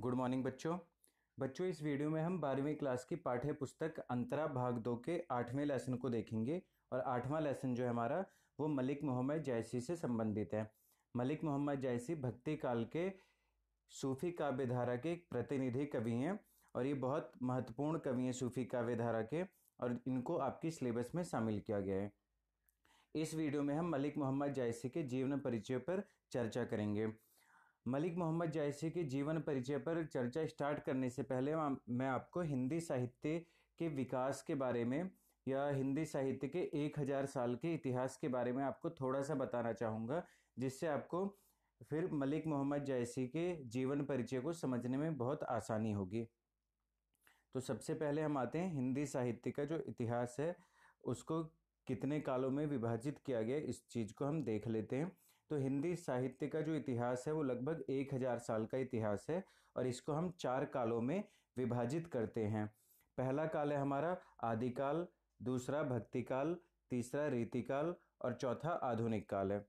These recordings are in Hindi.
गुड मॉर्निंग बच्चों। बच्चों, इस वीडियो में हम बारहवीं क्लास की पाठ्य पुस्तक अंतरा भाग दो के आठवें लेसन को देखेंगे और आठवां लेसन जो है हमारा, वो मलिक मोहम्मद जैसी से संबंधित है। मलिक मोहम्मद जैसी भक्ति काल के सूफी काव्य धारा के एक प्रतिनिधि कवि हैं और ये बहुत महत्वपूर्ण कवि हैं सूफी काव्य धारा के और इनको आपकी सिलेबस में शामिल किया गया है। इस वीडियो में हम मलिक मोहम्मद जायसी के जीवन परिचय पर चर्चा करेंगे। मलिक मोहम्मद जायसी के जीवन परिचय पर चर्चा स्टार्ट करने से पहले मैं आपको हिंदी साहित्य के विकास के बारे में या हिंदी साहित्य के एक हज़ार साल के इतिहास के बारे में आपको थोड़ा सा बताना चाहूँगा, जिससे आपको फिर मलिक मोहम्मद जायसी के जीवन परिचय को समझने में बहुत आसानी होगी। तो सबसे पहले हम आते हैं हिंदी साहित्य का जो इतिहास है, उसको कितने कालों में विभाजित किया गया, इस चीज़ को हम देख लेते हैं। तो हिंदी साहित्य का जो इतिहास है वो लगभग एक हज़ार साल का इतिहास है और इसको हम चार कालों में विभाजित करते हैं। पहला काल है हमारा आदिकाल, दूसरा भक्ति काल तीसरा रीतिकाल और चौथा आधुनिक काल है।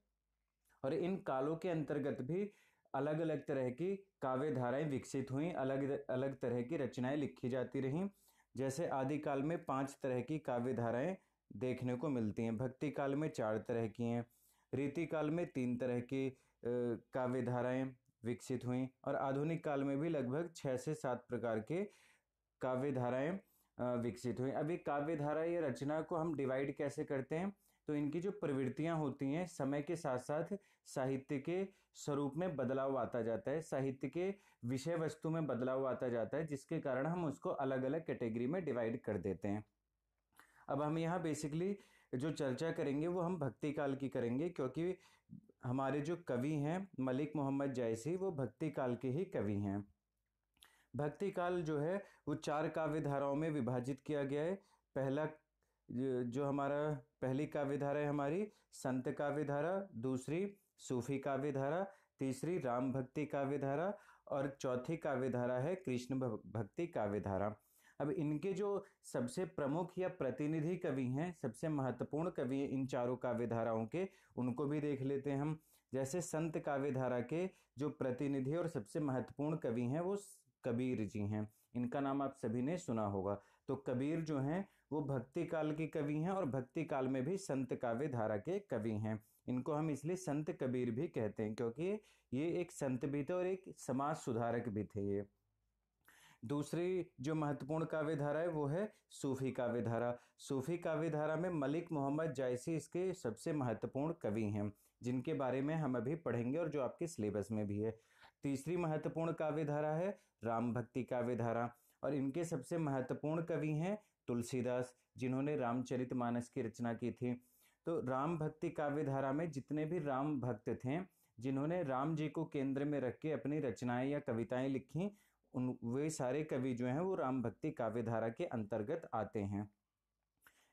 और इन कालों के अंतर्गत भी अलग अलग तरह की काव्य धाराएँ विकसित हुई, अलग अलग तरह की रचनाएँ लिखी जाती रहीं। जैसे आदिकाल में पाँच तरह की काव्य धाराएँ देखने को मिलती हैं भक्ति काल में चार तरह की हैं। रीति काल में तीन तरह की काव्य धाराएँ विकसित हुई और आधुनिक काल में भी लगभग छः से सात प्रकार के काव्य धाराएँ विकसित हुई। अभी काव्य धारा या रचना को हम डिवाइड कैसे करते हैं? तो इनकी जो प्रवृत्तियाँ होती हैं, समय के साथ साथ साहित्य के स्वरूप में बदलाव आता जाता है, साहित्य के विषय वस्तु में बदलाव आता जाता है, जिसके कारण हम उसको अलग अलग कैटेगरी में डिवाइड कर देते हैं। अब हम यहाँ बेसिकली जो चर्चा करेंगे वो हम भक्ति काल की करेंगे, क्योंकि हमारे जो कवि हैं, मलिक मोहम्मद जायसी वो भक्ति काल के ही कवि हैं। भक्ति काल जो है, वो चार काव्य धाराओं में विभाजित किया गया है। पहला, जो हमारा पहली काव्य धारा है हमारी, संत काव्य धारा दूसरी सूफी काव्य धारा तीसरी राम भक्ति काव्य धारा और चौथी काव्य धारा है कृष्ण भक्ति काव्य धारा अब इनके जो सबसे प्रमुख या प्रतिनिधि कवि हैं, सबसे महत्वपूर्ण कवि इन चारों काव्य धाराओं के, उनको भी देख लेते हैं हम। जैसे संत काव्य धारा के जो प्रतिनिधि और सबसे महत्वपूर्ण कवि हैं, वो कबीर जी हैं। इनका नाम आप सभी ने सुना होगा। तो कबीर जो हैं, वो भक्ति काल के कवि हैं और भक्ति काल में भी संत काव्य धारा के कवि हैं। इनको हम इसलिए संत कबीर भी कहते हैं, क्योंकि ये एक संत भी थे और एक समाज सुधारक भी थे ये। दूसरी जो महत्वपूर्ण काव्य धारा है, वो है सूफी काव्य धारा सूफी काव्य धारा में मलिक मोहम्मद जायसी इसके सबसे महत्वपूर्ण कवि हैं, जिनके बारे में हम अभी पढ़ेंगे और जो आपके सिलेबस में भी है। तीसरी महत्वपूर्ण काव्य धारा है राम भक्ति काव्य धारा और इनके सबसे महत्वपूर्ण कवि हैं तुलसीदास, जिन्होंने रामचरित मानस की रचना की थी। तो राम भक्ति काव्य धारा में जितने भी राम भक्त थे, जिन्होंने राम जी को केंद्र में रख के अपनी रचनाएँ या कविताएँ लिखी उन, वे सारे कवि जो हैं, वो राम भक्ति काव्य धारा के अंतर्गत आते हैं।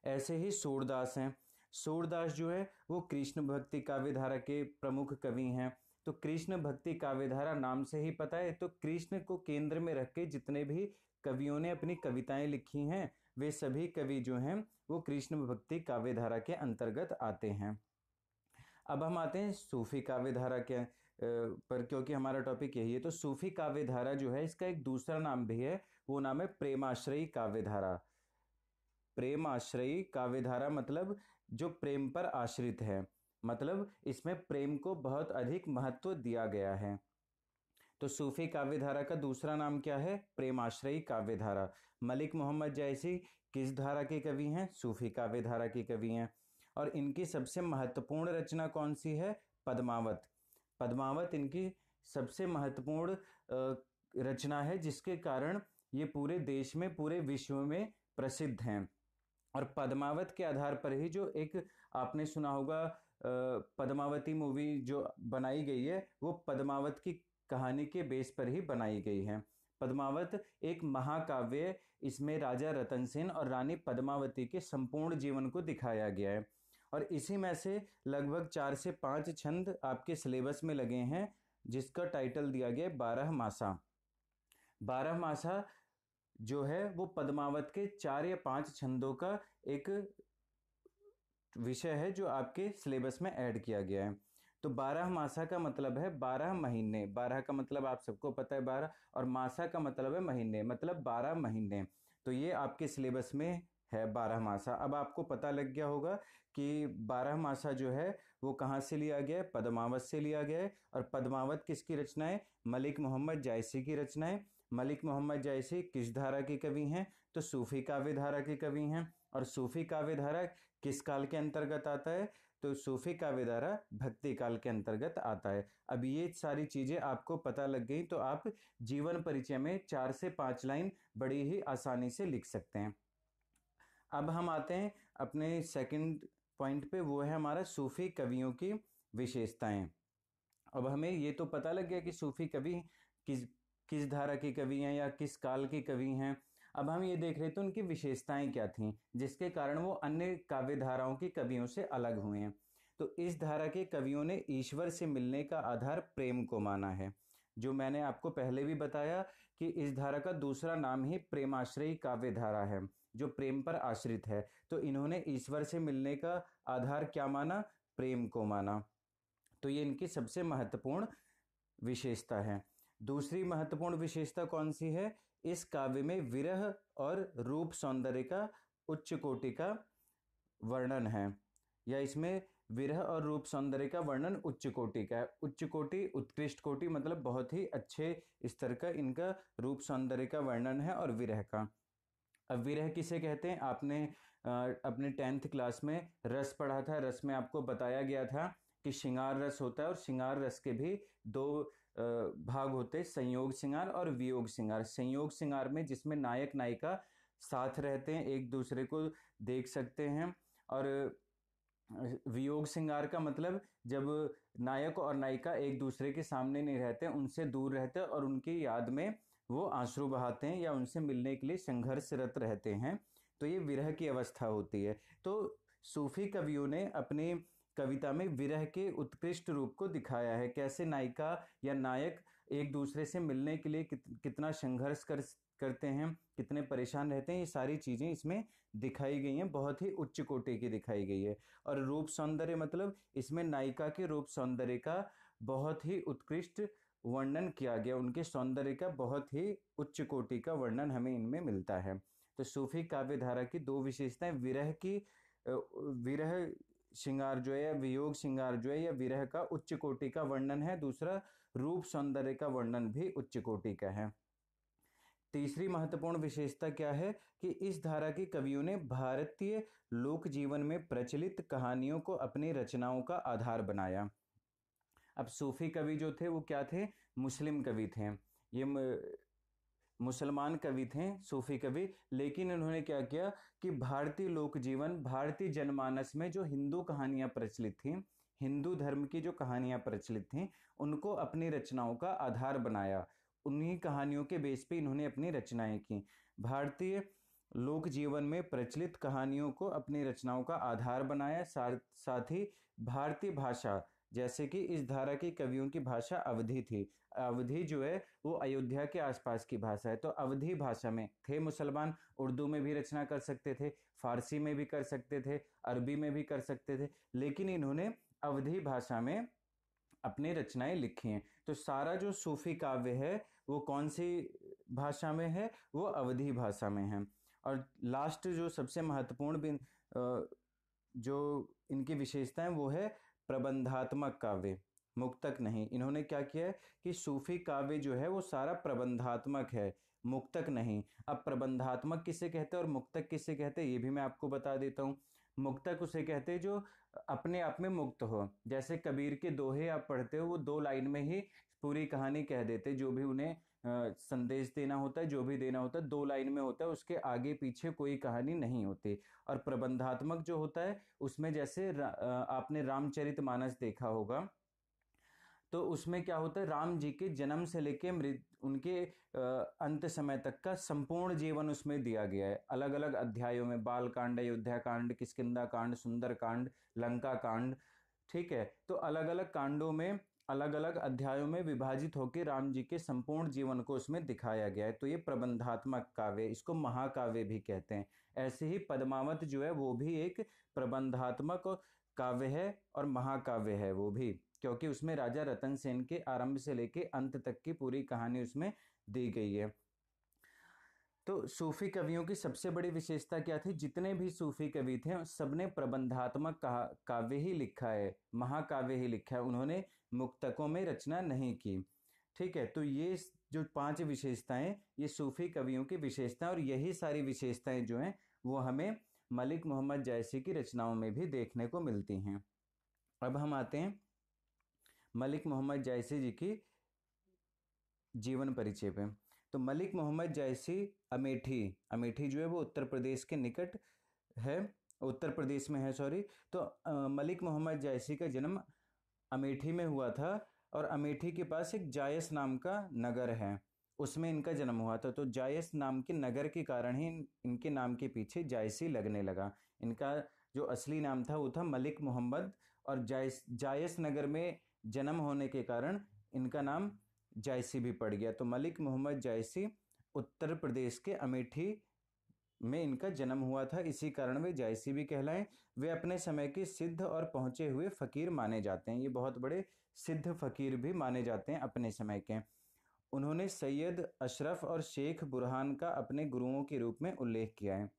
ऐसे ही सूरदास हैं। सूरदास जो है, वो कृष्ण भक्ति काव्य धारा के प्रमुख कवि हैं। तो कृष्ण भक्ति काव्य धारा नाम से ही पता है तो कृष्ण को केंद्र में रख के जितने भी कवियों ने अपनी कविताएँ लिखी हैं, वे सभी कवि जो हैं, वो कृष्ण भक्ति काव्य धारा के अंतर्गत आते हैं। अब हम आते हैं सूफी काव्य धारा के पर क्योंकि हमारा टॉपिक यही है तो सूफी काव्य धारा जो है, इसका एक दूसरा नाम भी है, वो नाम है प्रेमाश्रयी काव्य धारा प्रेम आश्रयी काव्य धारा मतलब जो प्रेम पर आश्रित है मतलब इसमें प्रेम को बहुत अधिक महत्व दिया गया है। तो सूफी काव्य धारा का दूसरा नाम क्या है? प्रेमाश्रयी काव्य धारा मलिक मोहम्मद जैसी किस धारा के कवि हैं? सूफी काव्य धारा के कवि हैं। और इनकी सबसे महत्वपूर्ण रचना कौन सी है? पद्मावत। पद्मावत इनकी सबसे महत्वपूर्ण रचना है, जिसके कारण ये पूरे देश में, पूरे विश्व में प्रसिद्ध हैं। और पद्मावत के आधार पर ही जो एक आपने सुना होगा पद्मावती मूवी जो बनाई गई है, वो पद्मावत की कहानी के बेस पर ही बनाई गई है। पद्मावत एक महाकाव्य, इसमें राजा रतन सेन और रानी पद्मावती के संपूर्ण जीवन को दिखाया गया है। और इसी में से लगभग चार से पाँच छंद आपके सिलेबस में लगे हैं, जिसका टाइटल दिया गया बारह मासा। बारह मासा जो है, वो पद्मावत के चार या पाँच छंदों का एक विषय है जो आपके सिलेबस में ऐड किया गया है। तो बारह मासा का मतलब है बारह महीने। बारह का मतलब आप सबको पता है बारह, और मासा का मतलब है महीने मतलब बारह महीने। तो ये आपके सिलेबस में है बारह मासा। अब आपको पता लग गया होगा कि बारह मासा जो है, वो कहाँ से लिया गया है? पद्मावत से लिया गया है। और पद्मावत किसकी रचना है? मलिक मोहम्मद जायसी की रचना है। मलिक मोहम्मद जायसी किस धारा के कवि हैं? तो सूफी काव्य धारा के कवि हैं। और सूफी काव्य धारा किस काल के अंतर्गत आता है? तो सूफी काव्य धारा भक्ति काल के अंतर्गत आता है। अब ये सारी चीज़ें आपको पता लग गई तो आप जीवन परिचय में चार से पाँच लाइन बड़ी ही आसानी से लिख सकते हैं। अब हम आते हैं अपने सेकंड पॉइंट पे, वो है हमारा सूफी कवियों की विशेषताएँ। अब हमें ये तो पता लग गया कि सूफी कवि किस किस धारा के कवि हैं या किस काल के कवि हैं। अब हम ये देख रहे थे उनकी विशेषताएँ क्या थीं, जिसके कारण वो अन्य काव्य धाराओं के कवियों से अलग हुए हैं। तो इस धारा के कवियों ने ईश्वर से मिलने का आधार प्रेम को माना है, जो मैंने आपको पहले भी बताया कि इस धारा का दूसरा नाम ही प्रेमाश्रयी काव्य धारा है। जो प्रेम पर आश्रित है। तो इन्होंने ईश्वर से मिलने का आधार क्या माना? प्रेम को माना। तो ये इनकी सबसे महत्वपूर्ण विशेषता है। दूसरी महत्वपूर्ण विशेषता कौन सी है? इस काव्य में विरह और रूप सौंदर्य का उच्च कोटि का वर्णन है। या इसमें विरह और रूप सौंदर्य का वर्णन उच्च कोटि का है। उच्च कोटि, उत्कृष्ट कोटि मतलब बहुत ही अच्छे स्तर का इनका रूप सौंदर्य का वर्णन है और विरह का। अब विरह किसे कहते हैं? आपने अपने टेंथ क्लास में रस पढ़ा था। रस में आपको बताया गया था कि श्रृंगार रस होता है और श्रृंगार रस के भी दो भाग होते हैं, संयोग श्रृंगार और वियोग श्रृंगार। संयोग श्रृंगार में जिसमें नायक नायिका साथ रहते हैं, एक दूसरे को देख सकते हैं और वियोग श्रृंगार का मतलब जब नायक और नायिका एक दूसरे के सामने नहीं रहते, उनसे दूर रहते और उनकी याद में वो आँसू बहाते हैं या उनसे मिलने के लिए संघर्षरत रहते हैं तो ये विरह की अवस्था होती है। तो सूफी कवियों ने अपनी कविता में विरह के उत्कृष्ट रूप को दिखाया है। कैसे नायिका या नायक एक दूसरे से मिलने के लिए कित, कितना संघर्ष कर करते हैं कितने परेशान रहते हैं ये सारी चीज़ें इसमें दिखाई गई हैं। बहुत ही उच्च कोटि की दिखाई गई है। और रूप सौंदर्य मतलब इसमें नायिका के रूप सौंदर्य का बहुत ही उत्कृष्ट वर्णन किया गया। उनके सौंदर्य का बहुत ही उच्च कोटि का वर्णन हमें इनमें मिलता है। तो सूफी काव्य धारा की दो विशेषताएँ, विरह की विरह श्रृंगार जो है या वियोग श्रृंगार जो है या विरह का उच्च कोटि का वर्णन है। दूसरा, रूप सौंदर्य का वर्णन भी उच्च कोटि का है। तीसरी महत्वपूर्ण विशेषता क्या है कि इस धारा के कवियों ने भारतीय लोक जीवन में प्रचलित कहानियों को अपनी रचनाओं का आधार बनाया। अब सूफी कवि जो थे, वो क्या थे? मुस्लिम कवि थे। ये मुसलमान कवि थे, सूफी कवि। लेकिन इन्होंने क्या किया कि भारतीय लोक जीवन भारतीय जनमानस में जो हिंदू कहानियाँ प्रचलित थी, हिंदू धर्म की जो कहानियाँ प्रचलित थी, उनको अपनी रचनाओं का आधार बनाया। उन्हीं कहानियों के बेस पे इन्होंने अपनी रचनाएँ की। भारतीय लोक जीवन में प्रचलित कहानियों को अपनी रचनाओं का आधार बनाया। साथ ही भारतीय भाषा जैसे कि इस धारा की कवियों की भाषा अवधि थी। अवधि जो है, वो अयोध्या के आसपास की भाषा है। तो अवधि भाषा में थे मुसलमान, उर्दू में भी रचना कर सकते थे, फारसी में भी कर सकते थे, अरबी में भी कर सकते थे, लेकिन इन्होंने अवधि भाषा में अपनी रचनाएँ लिखी हैं। तो सारा जो सूफी काव्य है, वो कौन सी भाषा में है? वो अवधि भाषा में है। और लास्ट जो सबसे महत्वपूर्ण जो इनकी विशेषता है वो है प्रबंधात्मक काव्य, मुक्तक नहीं। इन्होंने क्या किया है कि सूफी काव्य जो है वो सारा प्रबंधात्मक है, मुक्तक नहीं। अब प्रबंधात्मक किसे कहते हैं और मुक्तक किसे कहते हैं, ये भी मैं आपको बता देता हूँ। मुक्तक उसे कहते हैं जो अपने आप में मुक्त हो। जैसे कबीर के दोहे आप पढ़ते हो, वो दो लाइन में ही पूरी कहानी कह देते जो भी उन्हें संदेश देना होता है, जो भी देना होता है, दो लाइन में होता है, उसके आगे पीछे कोई कहानी नहीं होती। और प्रबंधात्मक जो होता है, उसमें जैसे आपने रामचरित मानस देखा होगा तो उसमें क्या होता है, राम जी के जन्म से लेके मृत उनके अंत समय तक का संपूर्ण जीवन उसमें दिया गया है। अलग अलग अध्यायों में बाल कांड अयोध्या कांड किसकिदा कांड सुंदर कांड लंका कांड ठीक है? तो अलग अलग कांडों में अलग अलग अध्यायों में विभाजित होकर राम जी के संपूर्ण जीवन को उसमें दिखाया गया है। तो ये प्रबंधात्मक काव्य, इसको महाकाव्य भी कहते हैं। ऐसे ही पद्मावत जो है, वो भी एक प्रबंधात्मक काव्य है और महाकाव्य है वो भी, क्योंकि उसमें राजा रतन सेन के आरंभ से लेके अंत तक की पूरी कहानी उसमें दी गई है। तो सूफी कवियों की सबसे बड़ी विशेषता क्या थी? जितने भी सूफी कवि थे, सबने प्रबंधात्मक काव्य ही लिखा है, महाकाव्य ही लिखा है। उन्होंने मुक्तकों में रचना नहीं की। ठीक है तो ये जो पाँच विशेषताएँ ये सूफी कवियों की विशेषताएँ और यही सारी विशेषताएँ जो हैं वो हमें मलिक मोहम्मद जायसी की रचनाओं में भी देखने को मिलती हैं। अब हम आते हैं मलिक मोहम्मद जायसी जी की जीवन परिचय पे। तो मलिक मोहम्मद जायसी अमेठी अमेठी जो है वो उत्तर प्रदेश के निकट है उत्तर प्रदेश में है सॉरी। तो आ, मलिक मोहम्मद जायसी का जन्म अमेठी में हुआ था और अमेठी के पास एक जायस नाम का नगर है। उसमें इनका जन्म हुआ था तो जायस नाम के नगर के कारण ही इनके नाम के पीछे जायसी लगने लगा। इनका जो असली नाम था, वो था मलिक मोहम्मद और जायस जायस नगर में जन्म होने के कारण इनका नाम जायसी भी पड़ गया। तो मलिक मोहम्मद जायसी उत्तर प्रदेश के अमेठी में इनका जन्म हुआ था। इसी कारण वे जायसी भी कहलाएँ। वे अपने समय के सिद्ध और पहुँचे हुए फकीर माने जाते हैं। ये बहुत बड़े सिद्ध फकीर भी माने जाते हैं अपने समय के। उन्होंने सैयद अशरफ और शेख बुरहान का अपने गुरुओं के रूप में उल्लेख किया है।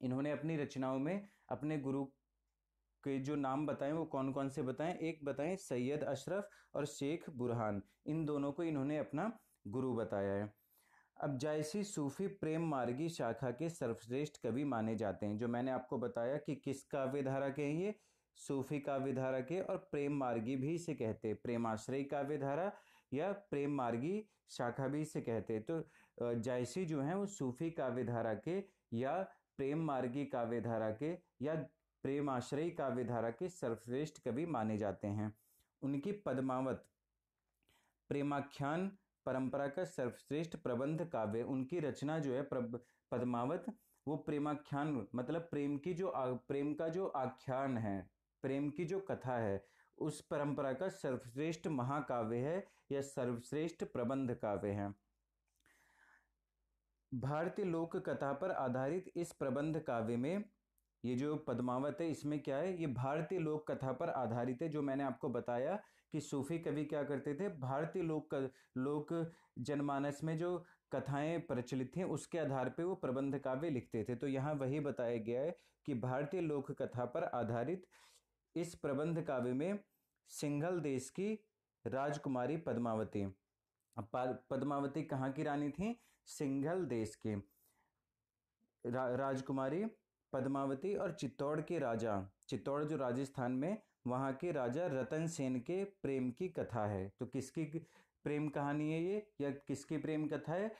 इन्होंने अपनी रचनाओं में अपने गुरु के जो नाम बताएँ, वो कौन कौन से बताएँ? एक बताएँ, सैयद अशरफ और शेख बुरहान। इन दोनों को इन्होंने अपना गुरु बताया है। अब जायसी सूफी प्रेम मार्गी शाखा के सर्वश्रेष्ठ कवि माने जाते हैं, जो मैंने आपको बताया कि किस काव्य धारा के हैं ये? सूफी काव्य धारा के और प्रेम मार्गी भी इसे कहते हैं। प्रेमाश्रय काव्य धारा या प्रेम मार्गी शाखा भी इसे कहते हैं। तो जायसी जो हैं वो सूफी काव्य धारा के या प्रेम मार्गी काव्य धारा के या प्रेमाश्रयी काव्य धारा के सर्वश्रेष्ठ कवि माने जाते हैं। उनकी पद्मावत, प्रेमाख्यान परंपरा का सर्वश्रेष्ठ प्रबंध काव्य उनकी रचना जो है पद्मावत वो प्रेमाख्यान मतलब प्रेम की जो आ, प्रेम का जो आख्यान है प्रेम की जो कथा है उस परंपरा का सर्वश्रेष्ठ महाकाव्य है या सर्वश्रेष्ठ प्रबंध काव्य है। भारतीय लोक कथा पर आधारित इस प्रबंध काव्य में ये जो पद्मावत है इसमें क्या है ये भारतीय लोक कथा पर आधारित है जो मैंने आपको बताया कि सूफी कवि क्या करते थे? भारतीय लोक लोक जनमानस में जो कथाएँ प्रचलित थी उसके आधार पे वो प्रबंध काव्य लिखते थे। तो यहाँ वही बताया गया है कि भारतीय लोक कथा पर आधारित इस प्रबंध काव्य में सिंघल देश की राजकुमारी पद्मावती। पद्मावती कहाँ की रानी थी? सिंघल देश की। रा, राजकुमारी पद्मावती और चित्तौड़ के राजा। चित्तौड़ जो राजस्थान में वहाँ के राजा रतन सेन के प्रेम की कथा है। तो किसकी प्रेम कहानी है ये? या किसकी प्रेम कथा है?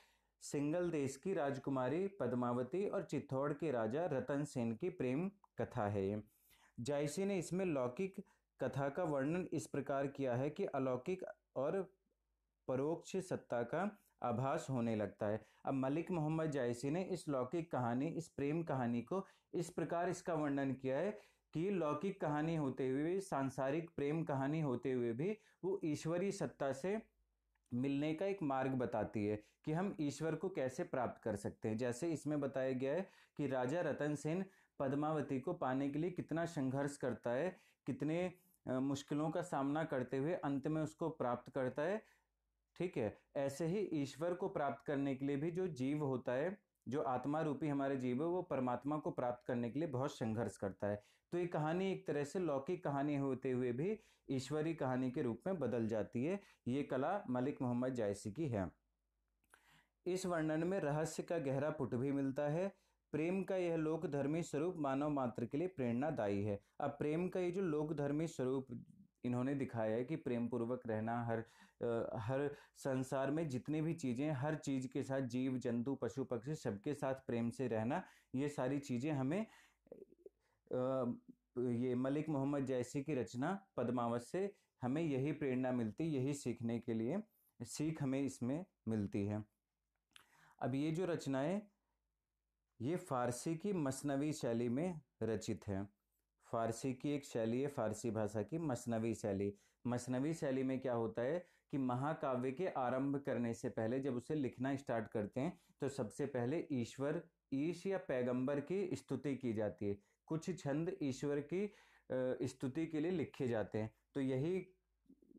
सिंगल देश की राजकुमारी पद्मावती और चित्तौड़ के राजा रतन सेन की प्रेम कथा है ये। जायसी ने इसमें लौकिक कथा का वर्णन इस प्रकार किया है कि अलौकिक और परोक्ष सत्ता का आभास होने लगता है। अब मलिक मोहम्मद जायसी ने इस लौकिक कहानी, इस प्रेम कहानी को इस प्रकार इसका वर्णन किया है कि लौकिक कहानी होते हुए भी, सांसारिक प्रेम कहानी होते हुए भी वो ईश्वरीय सत्ता से मिलने का एक मार्ग बताती है कि हम ईश्वर को कैसे प्राप्त कर सकते हैं। जैसे इसमें बताया गया है कि राजा रतन सेन पद्मावती को पाने के लिए कितना संघर्ष करता है, कितने मुश्किलों का सामना करते हुए अंत में उसको प्राप्त करता है। ठीक है, ऐसे ही ईश्वर को प्राप्त करने के लिए भी जो जीव होता है जो आत्मा रूपी हमारे जीव है, वो परमात्मा को प्राप्त करने के लिए बहुत संघर्ष करता है। तो ये कहानी एक तरह से लौकिक कहानी होते हुए भी ईश्वरी कहानी के रूप में बदल जाती है। ये कला मलिक मोहम्मद जायसी की है। इस वर्णन में रहस्य का गहरा पुट भी मिलता है। प्रेम का यह लोकधर्मी स्वरूप मानव मात्र के लिए प्रेरणादायी है। अब प्रेम का ये जो लोक धर्मी स्वरूप इन्होंने दिखाया है कि प्रेम पूर्वक रहना हर आ, हर संसार में जितनी भी चीज़ें हर चीज़ के साथ जीव जंतु पशु पक्षी सबके साथ प्रेम से रहना ये सारी चीज़ें हमें आ, ये मलिक मोहम्मद जैसी की रचना पद्मावत से हमें यही प्रेरणा मिलती यही सीखने के लिए सीख हमें इसमें मिलती है। अब ये जो रचनाएँ ये फारसी की मसनवी शैली में रचित है। फारसी की एक शैली है, फारसी भाषा की मसनवी शैली। मसनवी शैली में क्या होता है कि महाकाव्य के आरंभ करने से पहले जब उसे लिखना स्टार्ट करते हैं तो सबसे पहले ईश्वर, ईश या पैगंबर की स्तुति की जाती है। कुछ छंद ईश्वर की स्तुति के लिए लिखे जाते हैं। तो यही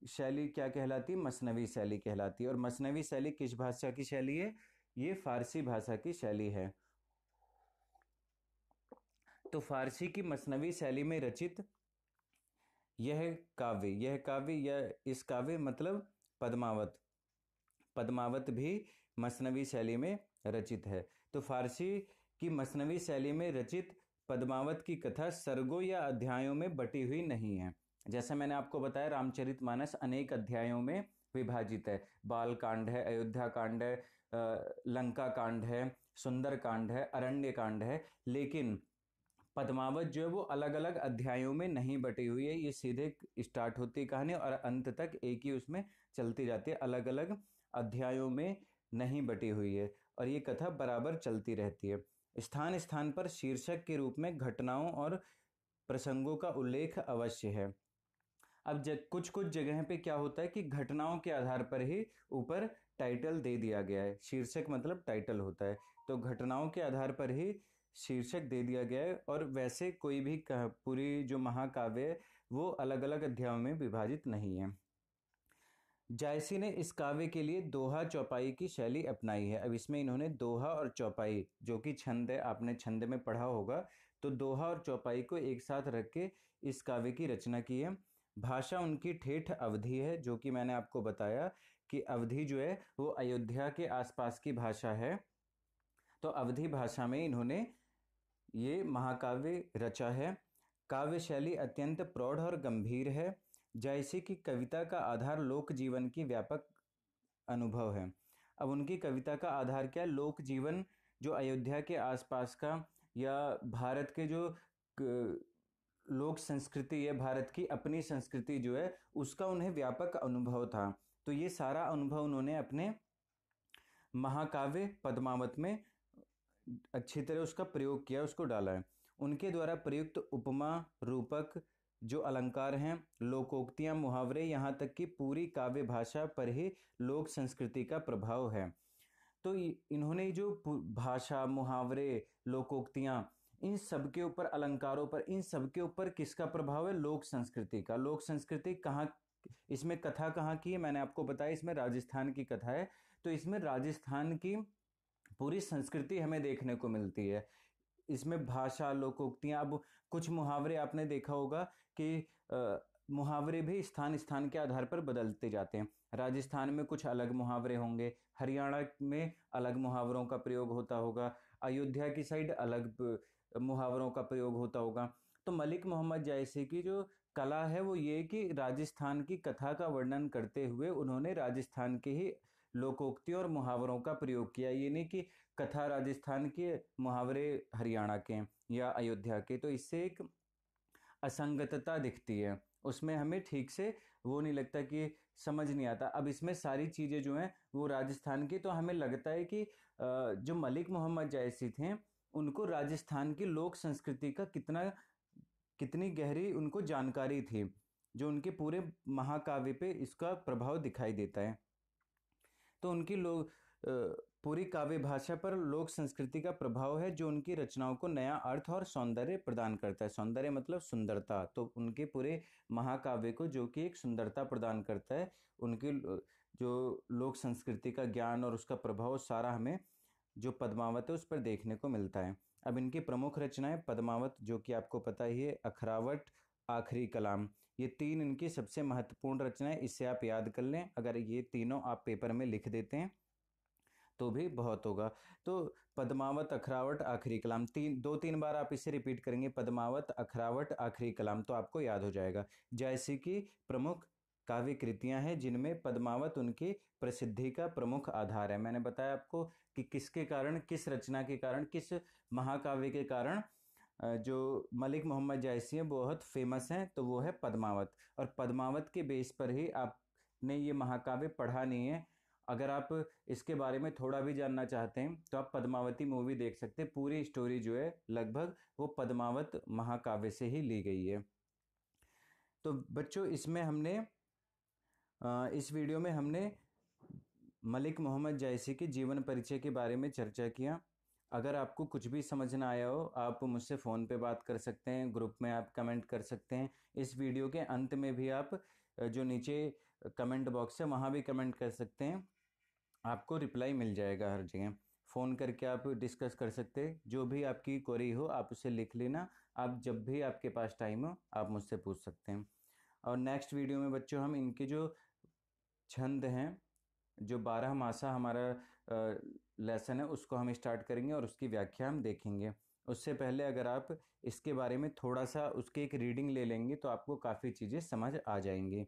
शैली क्या कहलाती है? मसनवी शैली कहलाती है। और मसनवी शैली किस भाषा की शैली है? ये फारसी भाषा की शैली है। तो फारसी की मसनवी शैली में रचित यह काव्य यह काव्य यह इस काव्य मतलब पद्मावत पद्मावत भी मसनवी शैली में रचित है। तो फारसी की मसनवी शैली में रचित पद्मावत की कथा सर्गों या अध्यायों में बटी हुई नहीं है। जैसे मैंने आपको बताया, रामचरित मानस अनेक अध्यायों में विभाजित है। बाल कांड है, अयोध्या कांड है लंका कांड है, सुंदर कांड है, अरण्य कांड है, लेकिन पद्मावत जो है वो अलग अलग अध्यायों में नहीं बटी हुई है। ये सीधे स्टार्ट होती कहानी और अंत तक एक ही उसमें चलती जाती है। अलग अलग अध्यायों में नहीं बटी हुई है और ये कथा बराबर चलती रहती है। स्थान स्थान पर शीर्षक के रूप में घटनाओं और प्रसंगों का उल्लेख अवश्य है। अब जग, कुछ कुछ जगह पे क्या होता है कि घटनाओं के आधार पर ही ऊपर टाइटल दे दिया गया है। शीर्षक मतलब टाइटल होता है। तो घटनाओं के आधार पर ही शीर्षक दे दिया गया है और वैसे कोई भी पूरी जो महाकाव्य वो अलग अलग अध्यायों में विभाजित नहीं है। जायसी ने इस काव्य के लिए दोहा चौपाई की शैली अपनाई है। अब इसमें इन्होंने दोहा और चौपाई, जो कि छंद है, आपने छंद में पढ़ा होगा तो दोहा और चौपाई को एक साथ रख के इस काव्य की रचना की है। भाषा उनकी ठेठ अवधि है, जो कि मैंने आपको बताया कि अवधि जो है, वो अयोध्या के आसपास की भाषा है। तो अवधि भाषा में इन्होंने ये महाकाव्य रचा है। काव्य शैली अत्यंत प्रौढ़ और गंभीर है, जैसे कि कविता का आधार लोक जीवन की व्यापक अनुभव है। अब उनकी कविता का आधार क्या लोक जीवन जो अयोध्या के आसपास का या भारत के जो लोक संस्कृति है भारत की अपनी संस्कृति जो है, उसका उन्हें व्यापक अनुभव था। तो ये सारा अनुभव उन्होंने अपने महाकाव्य पद्मावत में अच्छी तरह उसका प्रयोग किया, उसको डाला है। उनके द्वारा प्रयुक्त उपमा रूपक जो अलंकार हैं, लोकोक्तियाँ, मुहावरे, यहाँ तक कि पूरी काव्य भाषा पर ही लोक संस्कृति का प्रभाव है। तो इन्होंने जो भाषा, मुहावरे, लोकोक्तियाँ, इन सब के ऊपर अलंकारों पर, इन सब के ऊपर किसका प्रभाव है? लोक संस्कृति का। लोक संस्कृति कहाँ, इसमें कथा कहाँ की है? मैंने आपको बताया, इसमें राजस्थान की कथा है। तो इसमें राजस्थान की पूरी संस्कृति हमें देखने को मिलती है। इसमें भाषा लोकोक्तियाँ अब कुछ मुहावरे आपने देखा होगा कि आ, मुहावरे भी स्थान स्थान के आधार पर बदलते जाते हैं। राजस्थान में कुछ अलग मुहावरे होंगे हरियाणा में अलग मुहावरों का प्रयोग होता होगा अयोध्या की साइड अलग मुहावरों का प्रयोग होता होगा। तो मलिक मोहम्मद जायसी की जो कला है वो ये कि राजस्थान की कथा का वर्णन करते हुए उन्होंने राजस्थान के ही लोकोक्तियों और मुहावरों का प्रयोग किया। ये नहीं कि कथा राजस्थान के मुहावरे हरियाणा के या अयोध्या के तो इससे एक असंगतता दिखती है। उसमें हमें ठीक से वो नहीं लगता कि समझ नहीं आता। अब इसमें सारी चीज़ें जो हैं, वो राजस्थान की तो हमें लगता है कि जो मलिक मोहम्मद जैसी थे, उनको राजस्थान की लोक संस्कृति का कितना, कितनी गहरी उनको जानकारी थी, जो उनके पूरे महाकाव्य पे इसका प्रभाव दिखाई देता है। तो उनकी लोग पूरी काव्य भाषा पर लोक संस्कृति का प्रभाव है, जो उनकी रचनाओं को नया अर्थ और सौंदर्य प्रदान करता है। सौंदर्य मतलब सुंदरता। तो उनके पूरे महाकाव्य को, जो कि एक सुंदरता प्रदान करता है, उनकी जो लोक संस्कृति का ज्ञान और उसका प्रभाव, सारा हमें जो पद्मावत है, उस पर देखने को मिलता है। अब इनकी प्रमुख रचनाएँ पद्मावत, जो कि आपको पता ही है, अखरावट, आखिरी कलाम। ये तीन इनकी सबसे महत्वपूर्ण रचनाएँ, इससे आप याद कर लें। अगर ये तीनों आप पेपर में लिख देते हैं तो भी बहुत होगा। तो पद्मावत, अखरावट, आखिरी कलाम तीन, दो तीन बार आप इसे रिपीट करेंगे, पद्मावत, अखरावट, आखिरी कलाम तो आपको याद हो जाएगा। जैसी कि प्रमुख काव्य कृतियाँ हैं, जिनमें पद्मावत उनकी प्रसिद्धि का प्रमुख आधार है। मैंने बताया आपको कि किसके कारण, किस रचना के कारण, किस महाकाव्य के कारण जो मलिक मोहम्मद जायसी हैं, बहुत फ़ेमस हैं तो वो है पद्मावत। और पद्मावत के बेस पर ही आपने ये महाकाव्य पढ़ा नहीं है। अगर आप इसके बारे में थोड़ा भी जानना चाहते हैं तो आप पद्मावती मूवी देख सकते हैं। पूरी स्टोरी जो है, लगभग वो पद्मावत महाकाव्य से ही ली गई है। तो बच्चों, इसमें हमने इस वीडियो में हमने मलिक मोहम्मद जायसी के जीवन परिचय के बारे में चर्चा किया। अगर आपको कुछ भी समझ ना आया हो, आप मुझसे फ़ोन पे बात कर सकते हैं, ग्रुप में आप कमेंट कर सकते हैं। इस वीडियो के अंत में भी आप जो नीचे कमेंट बॉक्स है, वहाँ भी कमेंट कर सकते हैं। आपको रिप्लाई मिल जाएगा हर जगह। फ़ोन करके आप डिस्कस कर सकते हैं। जो भी आपकी क्वेरी हो, आप उसे लिख लेना। आप जब भी आपके पास टाइम हो, आप मुझसे पूछ सकते हैं। और नेक्स्ट वीडियो में बच्चों, हम इनके जो छंद हैं, जो बारह मासा हमारा लेसन है, उसको हम स्टार्ट करेंगे और उसकी व्याख्या हम देखेंगे। उससे पहले अगर आप इसके बारे में थोड़ा सा उसकी एक रीडिंग ले लेंगे तो आपको काफ़ी चीज़ें समझ आ जाएँगी।